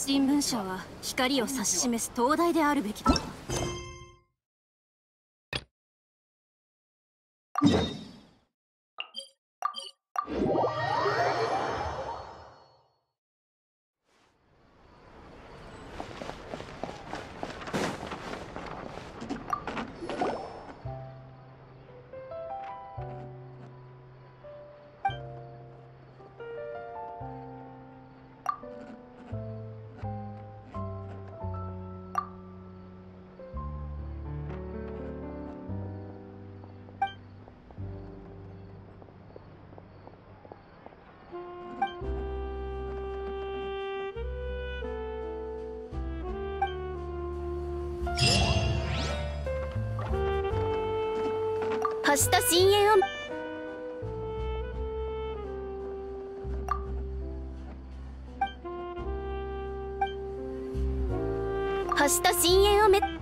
新聞社は光を指し示す灯台であるべきだ。発した深淵を。発した深淵をめ。っ